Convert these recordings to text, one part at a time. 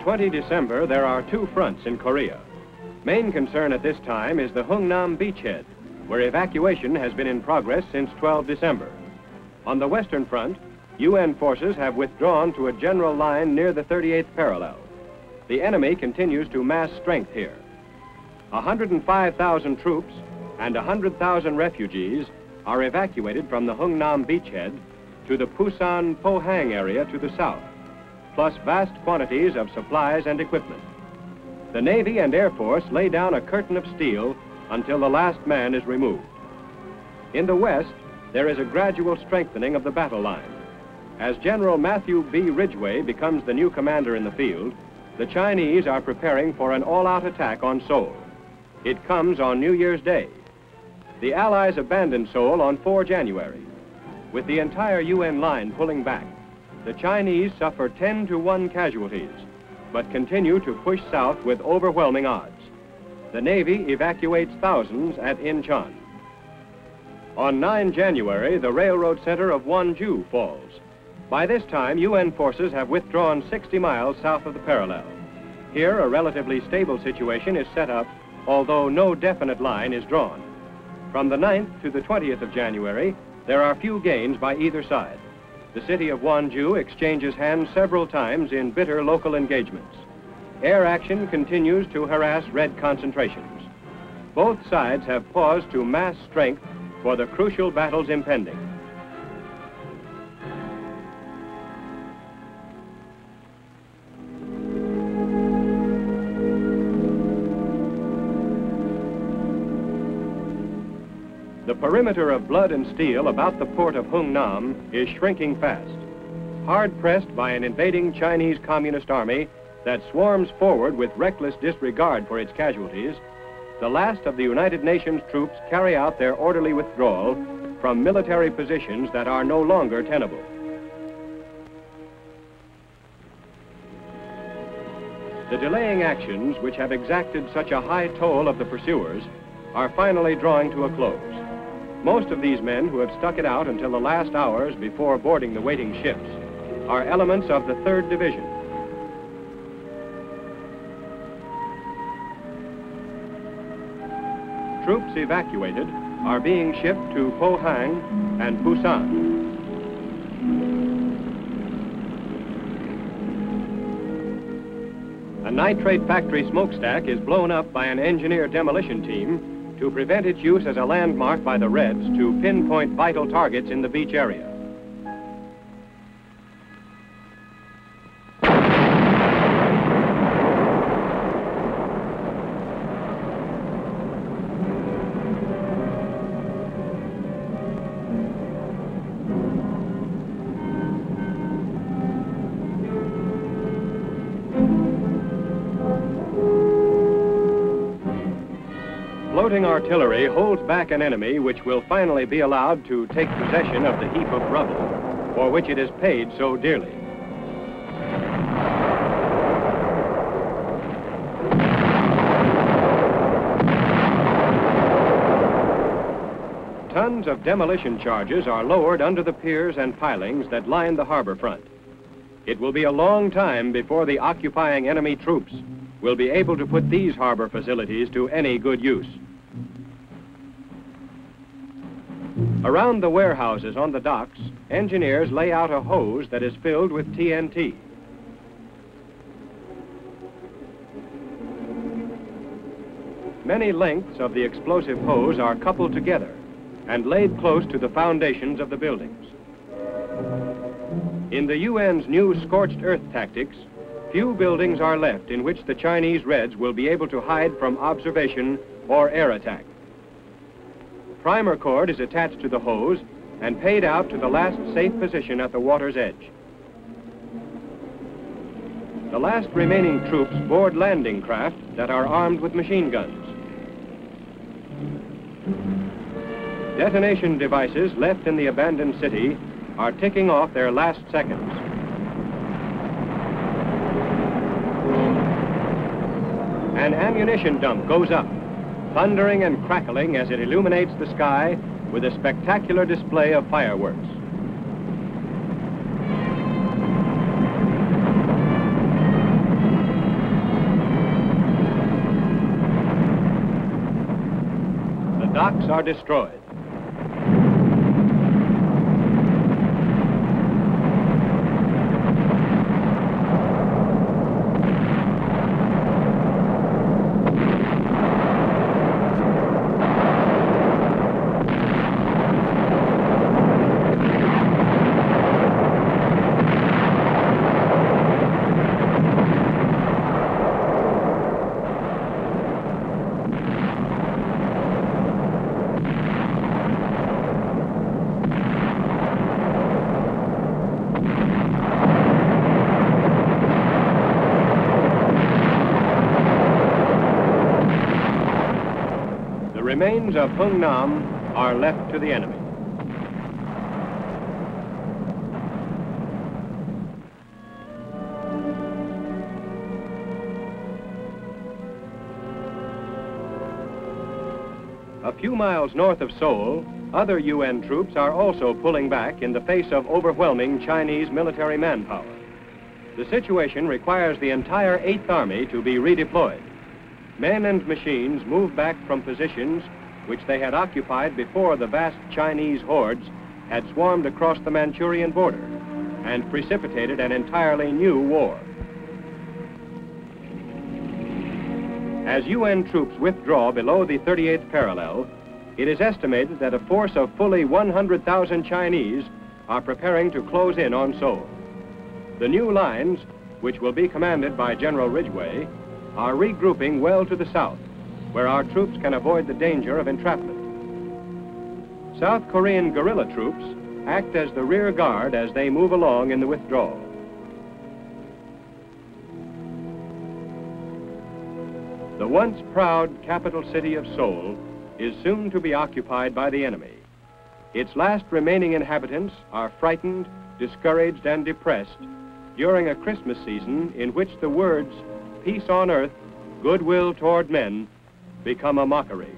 On 20 December, there are two fronts in Korea. Main concern at this time is the Hungnam beachhead, where evacuation has been in progress since 12 December. On the Western Front, UN forces have withdrawn to a general line near the 38th parallel. The enemy continues to mass strength here. 105,000 troops and 100,000 refugees are evacuated from the Hungnam beachhead to the Pusan Pohang area to the south, plus vast quantities of supplies and equipment. The Navy and Air Force lay down a curtain of steel until the last man is removed. In the west, there is a gradual strengthening of the battle line. As General Matthew B. Ridgway becomes the new commander in the field, the Chinese are preparing for an all-out attack on Seoul. It comes on New Year's Day. The Allies abandon Seoul on 4 January. With the entire UN line pulling back, the Chinese suffer 10 to 1 casualties but continue to push south with overwhelming odds. The Navy evacuates thousands at Incheon. On 9 January, the railroad center of Wonju falls. By this time, UN forces have withdrawn 60 miles south of the parallel. Here, a relatively stable situation is set up, although no definite line is drawn. From the 9th to the 20th of January, there are few gains by either side the city of Wonju exchanges hands several times in bitter local engagements. Air action continues to harass Red concentrations. Both sides have paused to mass strength for the crucial battles impending. Perimeter of blood and steel about the port of Hungnam is shrinking fast. Hard pressed by an invading Chinese Communist army that swarms forward with reckless disregard for its casualties, the last of the United Nations troops carry out their orderly withdrawal from military positions that are no longer tenable. The delaying actions which have exacted such a high toll of the pursuers are finally drawing to a close. Most of these men who have stuck it out until the last hours before boarding the waiting ships are elements of the 3rd Division. Troops evacuated are being shipped to Pohang and Busan. A nitrate factory smokestack is blown up by an engineer demolition team to prevent its use as a landmark by the Reds to pinpoint vital targets in the beach area. Floating artillery holds back an enemy which will finally be allowed to take possession of the heap of rubble for which it is paid so dearly. Tons of demolition charges are lowered under the piers and pilings that line the harbor front. It will be a long time before the occupying enemy troops will be able to put these harbor facilities to any good use. Around the warehouses on the docks, engineers lay out a hose that is filled with TNT. Many lengths of the explosive hose are coupled together and laid close to the foundations of the buildings. In the UN's new scorched earth tactics, few buildings are left in which the Chinese Reds will be able to hide from observation or air attack. Primer cord is attached to the hose and paid out to the last safe position at the water's edge. The last remaining troops board landing craft that are armed with machine guns. Detonation devices left in the abandoned city are ticking off their last seconds. An ammunition dump goes up thundering and crackling as it illuminates the sky with a spectacular display of fireworks. The docks are destroyed. The remains of Hungnam are left to the enemy. A few miles north of Seoul, other UN troops are also pulling back in the face of overwhelming Chinese military manpower. The situation requires the entire 8th Army to be redeployed. Men and machines move back from positions which they had occupied before the vast Chinese hordes had swarmed across the Manchurian border and precipitated an entirely new war. As UN troops withdraw below the 38th parallel, it is estimated that a force of fully 100,000 Chinese are preparing to close in on Seoul. The new lines, which will be commanded by General Ridgway, are regrouping well to the south, where our troops can avoid the danger of entrapment. South Korean guerrilla troops act as the rear guard as they move along in the withdrawal. The once proud capital city of Seoul is soon to be occupied by the enemy. Its last remaining inhabitants are frightened, discouraged, and depressed during a Christmas season in which the words peace on earth, goodwill toward men become a mockery.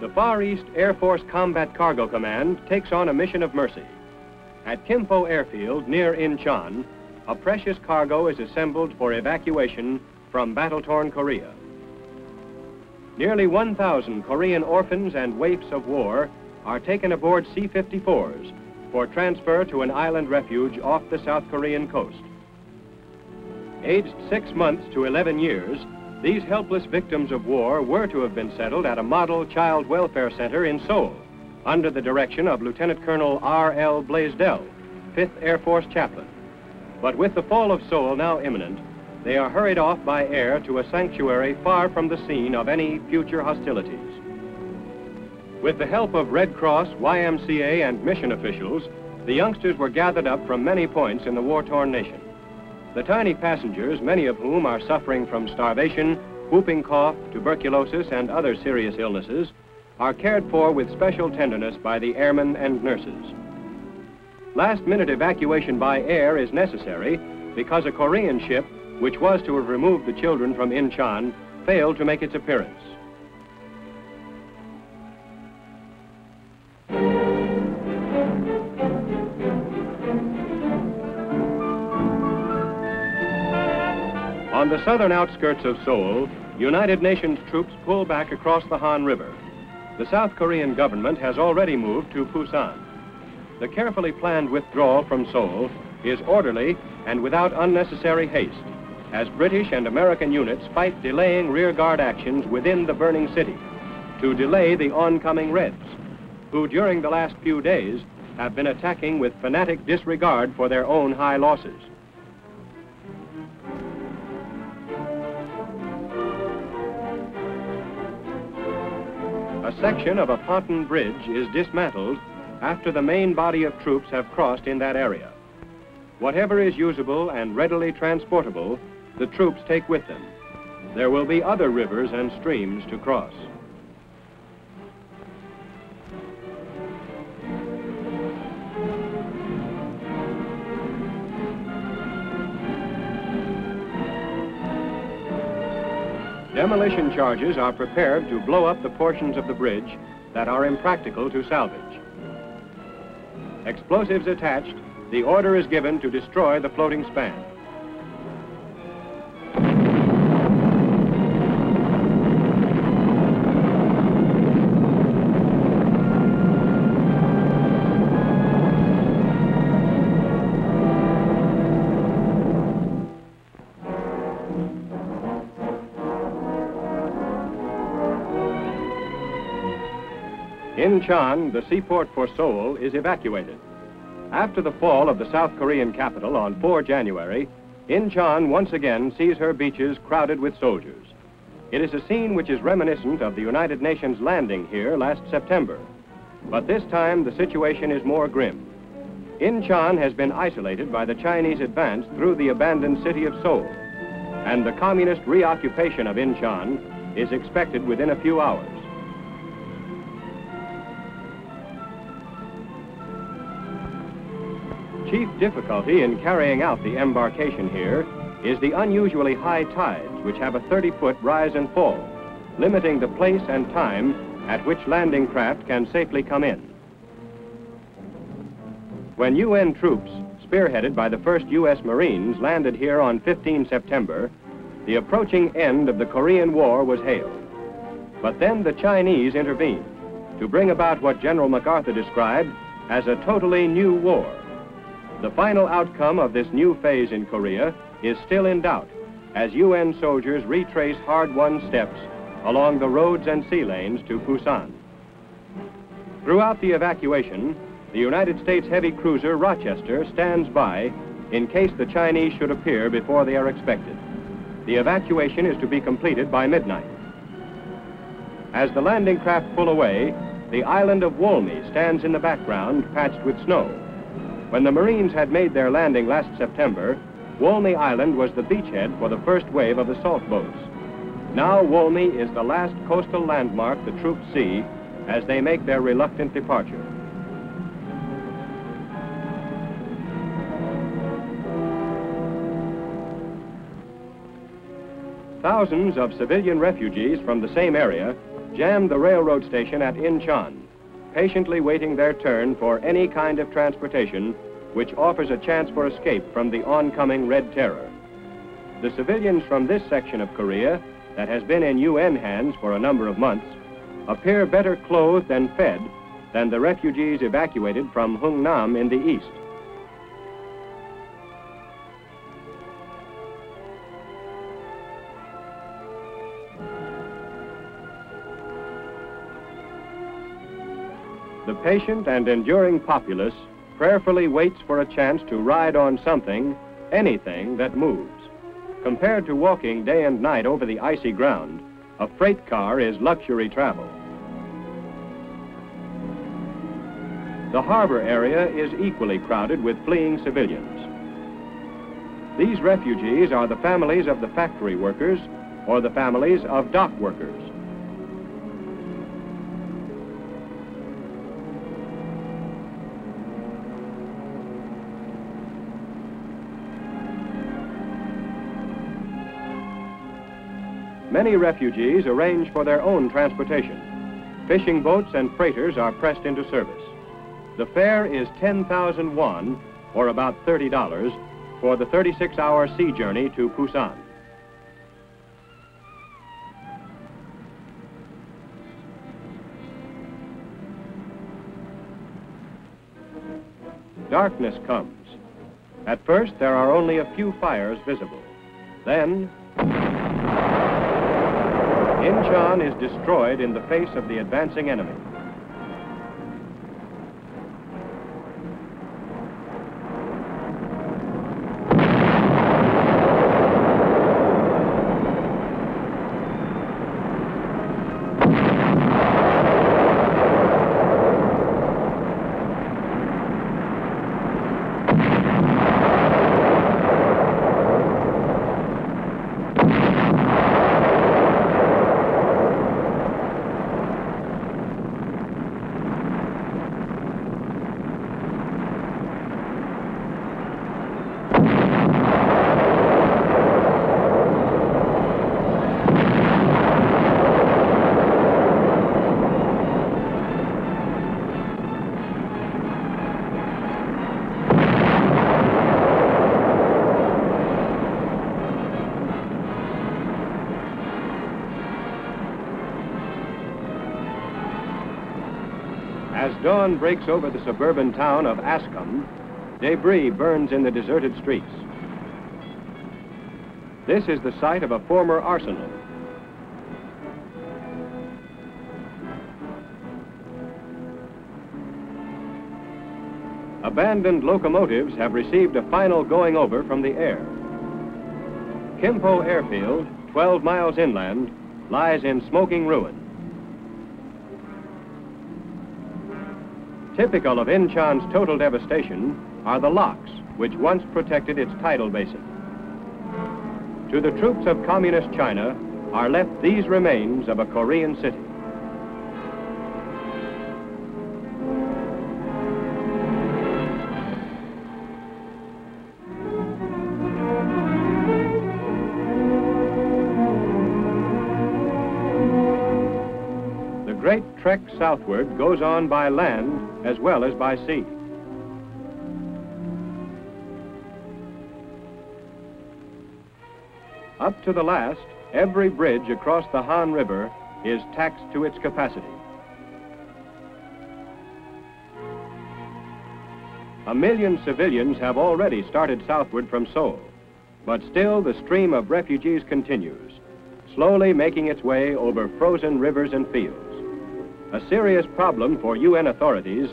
The Far East Air Force Combat Cargo Command takes on a mission of mercy. At Kimpo Airfield near Incheon, a precious cargo is assembled for evacuation from battle-torn Korea. Nearly 1,000 Korean orphans and waifs of war are taken aboard C-54s for transfer to an island refuge off the South Korean coast. Aged six months to 11 years, these helpless victims of war were to have been settled at a model child welfare center in Seoul under the direction of Lieutenant Colonel R.L. Blaisdell, 5th Air Force chaplain. But with the fall of Seoul now imminent, they are hurried off by air to a sanctuary far from the scene of any future hostilities. With the help of Red Cross, YMCA, and mission officials, the youngsters were gathered up from many points in the war-torn nation. The tiny passengers, many of whom are suffering from starvation, whooping cough, tuberculosis, and other serious illnesses, are cared for with special tenderness by the airmen and nurses. Last-minute evacuation by air is necessary because a Korean ship, which was to have removed the children from Incheon, failed to make its appearance. Southern outskirts of Seoul, United Nations troops pull back across the Han River. The South Korean government has already moved to Busan. The carefully planned withdrawal from Seoul is orderly and without unnecessary haste, as British and American units fight delaying rearguard actions within the burning city to delay the oncoming Reds, who during the last few days have been attacking with fanatic disregard for their own high losses. A section of a ponton bridge is dismantled after the main body of troops have crossed in that area. Whatever is usable and readily transportable, the troops take with them. There will be other rivers and streams to cross. Demolition charges are prepared to blow up the portions of the bridge that are impractical to salvage. Explosives attached, the order is given to destroy the floating span. Incheon, the seaport for Seoul, is evacuated. After the fall of the South Korean capital on 4 January, Incheon once again sees her beaches crowded with soldiers. It is a scene which is reminiscent of the United Nations landing here last September. But this time, the situation is more grim. Incheon has been isolated by the Chinese advance through the abandoned city of Seoul, and the communist reoccupation of Incheon is expected within a few hours. Chief difficulty in carrying out the embarkation here is the unusually high tides, which have a 30-foot rise and fall, limiting the place and time at which landing craft can safely come in. When UN troops, spearheaded by the 1st U.S. Marines, landed here on 15 September, the approaching end of the Korean War was hailed. But then the Chinese intervened to bring about what General MacArthur described as a totally new war. The final outcome of this new phase in Korea is still in doubt as UN soldiers retrace hard-won steps along the roads and sea lanes to Pusan. Throughout the evacuation, the United States heavy cruiser Rochester stands by in case the Chinese should appear before they are expected. The evacuation is to be completed by midnight. As the landing craft pull away, the island of Wolmi stands in the background, patched with snow. When the Marines had made their landing last September, Wolmi Island was the beachhead for the first wave of assault boats. Now Wolmi is the last coastal landmark the troops see as they make their reluctant departure. Thousands of civilian refugees from the same area jammed the railroad station at Incheon, patiently waiting their turn for any kind of transportation which offers a chance for escape from the oncoming Red Terror. The civilians from this section of Korea that has been in UN hands for a number of months appear better clothed and fed than the refugees evacuated from Hungnam in the east. The patient and enduring populace prayerfully waits for a chance to ride on something, anything that moves. Compared to walking day and night over the icy ground, a freight car is luxury travel. The harbor area is equally crowded with fleeing civilians. These refugees are the families of the factory workers or the families of dock workers. Many refugees arrange for their own transportation. Fishing boats and freighters are pressed into service. The fare is 10,000 won, or about $30, for the 36-hour sea journey to Pusan. Darkness comes. At first, there are only a few fires visible. Then, Is destroyed in the face of the advancing enemy. dawn breaks over the suburban town of Ascom, debris burns in the deserted streets. This is the site of a former arsenal. Abandoned locomotives have received a final going over from the air. Kimpo Airfield, 12 miles inland, lies in smoking ruin. Typical of Incheon's total devastation are the locks which once protected its tidal basin. To the troops of communist China are left these remains of a Korean city. Trek southward goes on by land as well as by sea. Up to the last, every bridge across the Han River is taxed to its capacity. A million civilians have already started southward from Seoul, but still the stream of refugees continues, slowly making its way over frozen rivers and fields. A serious problem for UN authorities,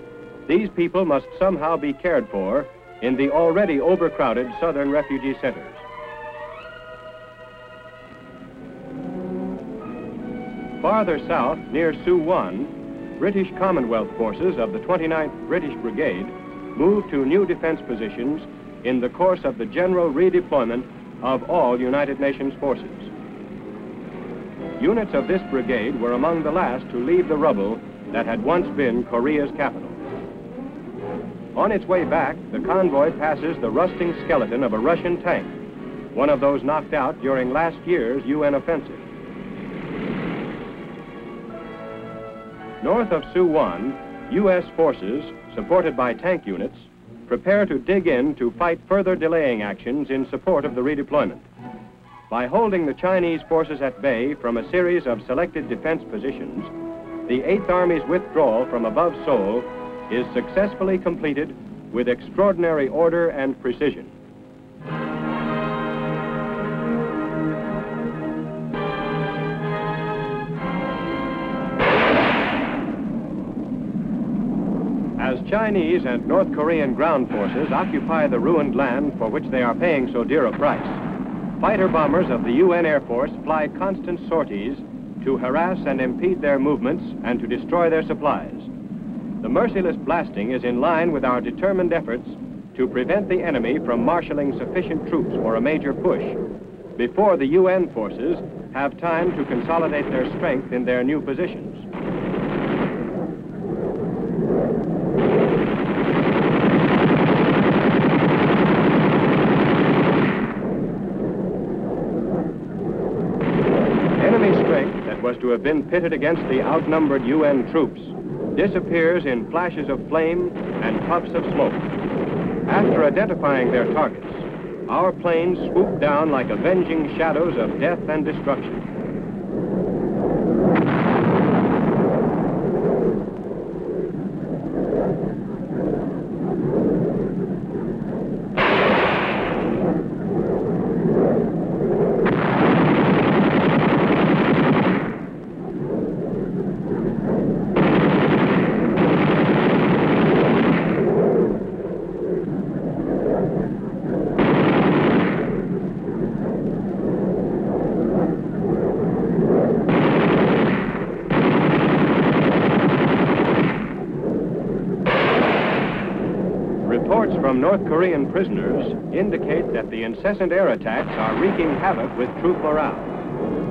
these people must somehow be cared for in the already overcrowded southern refugee centers. Farther south, near Suwon, British Commonwealth forces of the 29th British Brigade moved to new defense positions in the course of the general redeployment of all United Nations forces. Units of this brigade were among the last to leave the rubble that had once been Korea's capital. On its way back, the convoy passes the rusting skeleton of a Russian tank, one of those knocked out during last year's UN offensive. North of Suwon, U.S. forces, supported by tank units, prepare to dig in to fight further delaying actions in support of the redeployment. By holding the Chinese forces at bay from a series of selected defense positions, the 8th Army's withdrawal from above Seoul is successfully completed with extraordinary order and precision. As Chinese and North Korean ground forces occupy the ruined land for which they are paying so dear a price, fighter bombers of the UN Air Force fly constant sorties to harass and impede their movements and to destroy their supplies. The merciless blasting is in line with our determined efforts to prevent the enemy from marshaling sufficient troops for a major push before the UN forces have time to consolidate their strength in their new positions. Enemy strength that was to have been pitted against the outnumbered UN troops disappears in flashes of flame and puffs of smoke. After identifying their targets, our planes swoop down like avenging shadows of death and destruction. Reports from North Korean prisoners indicate that the incessant air attacks are wreaking havoc with troop morale.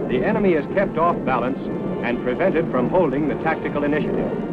The enemy is kept off balance and prevented from holding the tactical initiative.